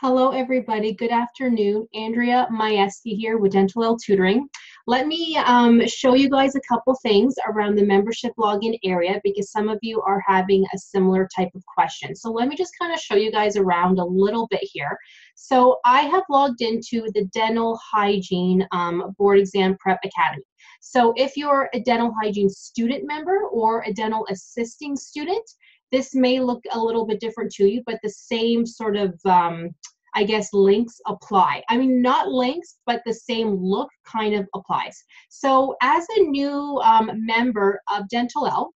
Hello, everybody. Good afternoon. Andrea Twarowski here with Dentalelle Tutoring. Let me um, show you guys a couple things around the membership login area because some of you are having a similar type of question. So let me just kind of show you guys around a little bit here. So I have logged into the Dental Hygiene um, Board Exam Prep Academy. So if you're a dental hygiene student member or a dental assisting student, this may look a little bit different to you, but the same sort of, um, I guess, links apply. I mean, not links, but the same look kind of applies. So as a new um, member of Dentalelle,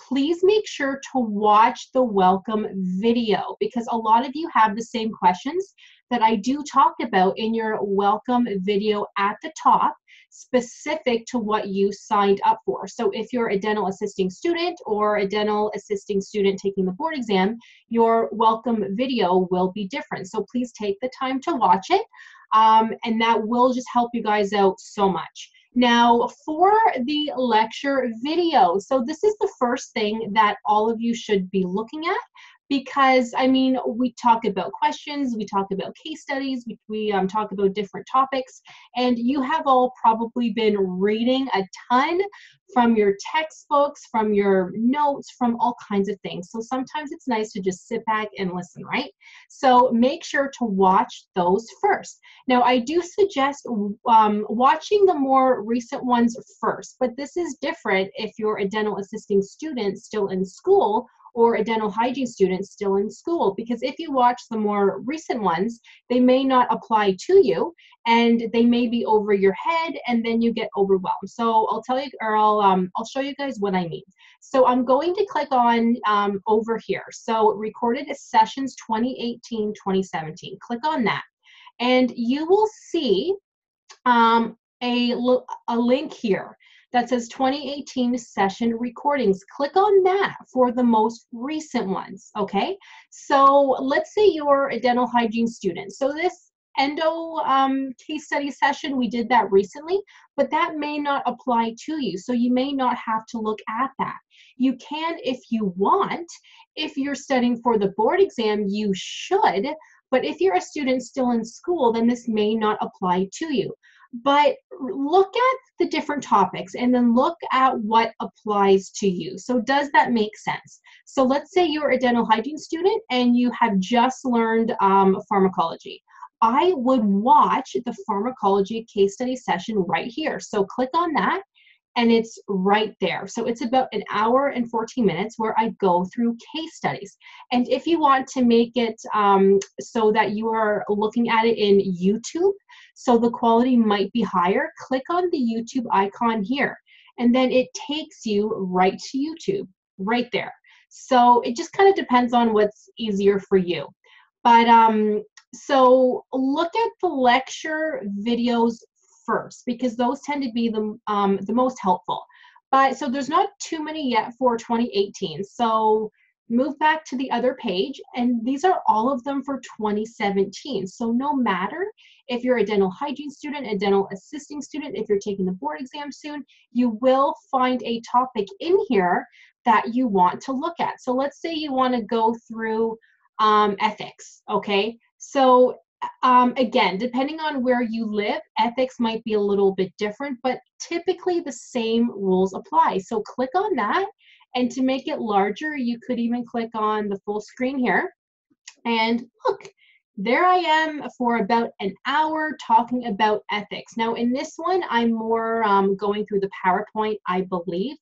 please make sure to watch the welcome video because a lot of you have the same questions that I do talk about in your welcome video at the top specific to what you signed up for. So if you're a dental assisting student or a dental assisting student taking the board exam, your welcome video will be different. So please take the time to watch it um, and that will just help you guys out so much. Now, for the lecture video, so this is the first thing that all of you should be looking at because I mean, we talk about questions, we talk about case studies, we, we um, talk about different topics, and you have all probably been reading a ton from your textbooks, from your notes, from all kinds of things. So sometimes it's nice to just sit back and listen, right? So make sure to watch those first. Now, I do suggest um, watching the more recent ones first, but this is different if you're a dental assisting student still in school or a dental hygiene student still in school. Because if you watch the more recent ones, they may not apply to you and they may be over your head and then you get overwhelmed. So I'll tell you, or I'll, um, I'll show you guys what I mean. So I'm going to click on um, over here. So recorded sessions 2018-2017. Click on that. And you will see um, a, a link here that says 2018 session recordings. Click on that for the most recent ones, okay? So let's say you're a dental hygiene student. So this endo um, case study session, we did that recently, but that may not apply to you. So you may not have to look at that. You can if you want. If you're studying for the board exam, you should. But if you're a student still in school, then this may not apply to you but look at the different topics and then look at what applies to you. So does that make sense? So let's say you're a dental hygiene student and you have just learned um, pharmacology. I would watch the pharmacology case study session right here. So click on that and it's right there. So it's about an hour and 14 minutes where I go through case studies. And if you want to make it um, so that you are looking at it in YouTube, so the quality might be higher, click on the YouTube icon here. And then it takes you right to YouTube, right there. So it just kind of depends on what's easier for you. But um, so look at the lecture videos first because those tend to be the, um, the most helpful. But so there's not too many yet for 2018. So move back to the other page and these are all of them for 2017. So no matter if you're a dental hygiene student, a dental assisting student, if you're taking the board exam soon, you will find a topic in here that you want to look at. So let's say you want to go through um, ethics, okay? So um, again, depending on where you live, ethics might be a little bit different, but typically the same rules apply. So click on that, and to make it larger, you could even click on the full screen here. And look, there I am for about an hour talking about ethics. Now in this one, I'm more um, going through the PowerPoint, I believe,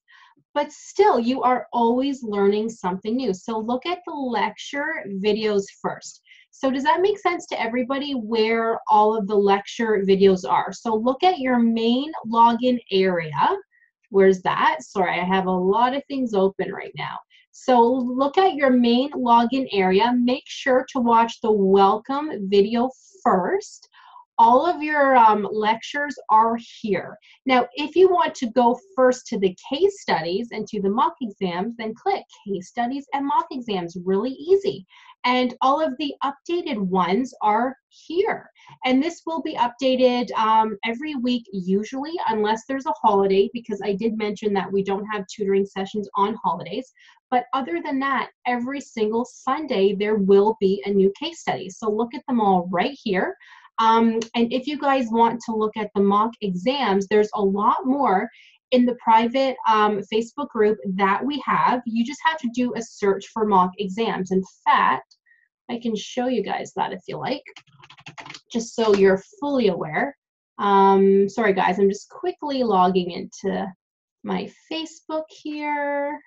but still you are always learning something new. So look at the lecture videos first. So does that make sense to everybody where all of the lecture videos are? So look at your main login area. Where's that? Sorry, I have a lot of things open right now. So look at your main login area. Make sure to watch the welcome video first. All of your um, lectures are here. Now, if you want to go first to the case studies and to the mock exams, then click case studies and mock exams. Really easy. And all of the updated ones are here. And this will be updated um, every week, usually, unless there's a holiday, because I did mention that we don't have tutoring sessions on holidays. But other than that, every single Sunday, there will be a new case study. So look at them all right here. Um, and if you guys want to look at the mock exams, there's a lot more in the private um, Facebook group that we have. You just have to do a search for mock exams. In fact, I can show you guys that if you like, just so you're fully aware. Um, sorry guys, I'm just quickly logging into my Facebook here.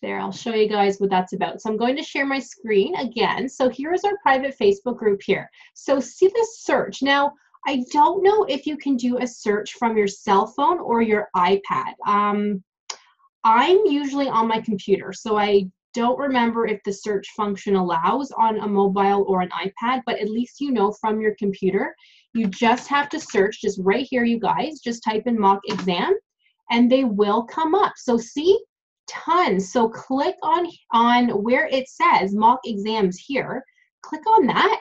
There, I'll show you guys what that's about. So I'm going to share my screen again. So here's our private Facebook group here. So see this search. Now, I don't know if you can do a search from your cell phone or your iPad. Um, I'm usually on my computer, so I don't remember if the search function allows on a mobile or an iPad, but at least you know from your computer. You just have to search just right here, you guys. Just type in mock exam and they will come up. So see, tons. So click on, on where it says mock exams here. Click on that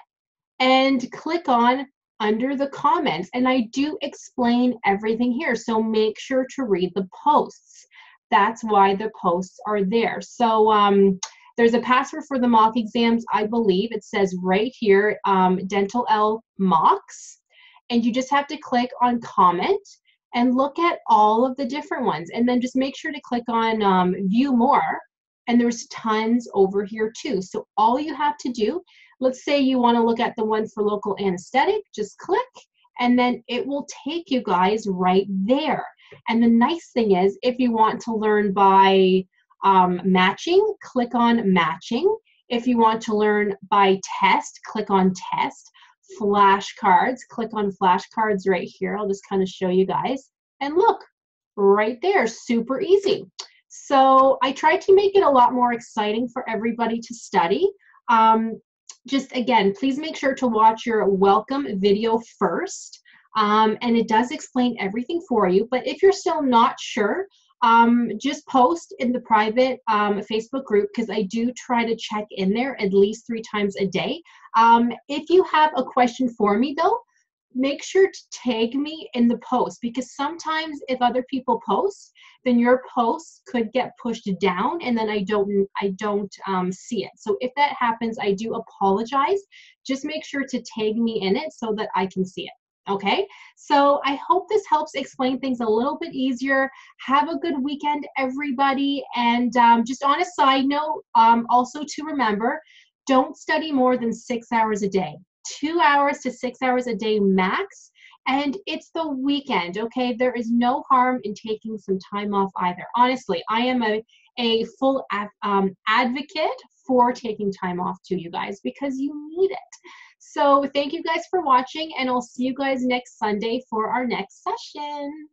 and click on under the comments. And I do explain everything here. So make sure to read the posts. That's why the posts are there. So um, there's a password for the mock exams, I believe. It says right here, um, Dentalelle mocks. And you just have to click on comment and look at all of the different ones. And then just make sure to click on um, view more. And there's tons over here too. So all you have to do Let's say you want to look at the one for local anesthetic, just click, and then it will take you guys right there. And the nice thing is, if you want to learn by um, matching, click on matching. If you want to learn by test, click on test. Flashcards, click on flashcards right here. I'll just kind of show you guys. And look, right there, super easy. So I tried to make it a lot more exciting for everybody to study. Um, just again, please make sure to watch your welcome video first. Um, and it does explain everything for you. But if you're still not sure, um, just post in the private um, Facebook group because I do try to check in there at least three times a day. Um, if you have a question for me though, make sure to tag me in the post because sometimes if other people post then your post could get pushed down and then i don't i don't um, see it. So if that happens i do apologize. Just make sure to tag me in it so that i can see it okay? So i hope this helps explain things a little bit easier. Have a good weekend everybody and um, just on a side note um, also to remember don't study more than six hours a day two hours to six hours a day max. And it's the weekend, okay? There is no harm in taking some time off either. Honestly, I am a, a full um, advocate for taking time off to you guys because you need it. So thank you guys for watching and I'll see you guys next Sunday for our next session.